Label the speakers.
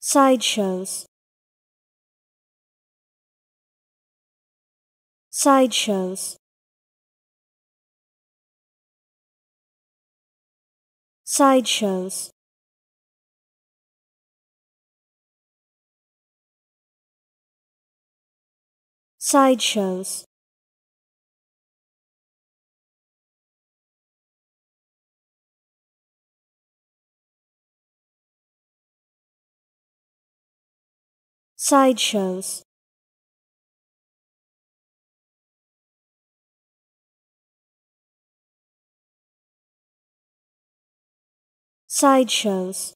Speaker 1: sideshows. Sideshows. Sideshows. Sideshows sideshows. Sideshows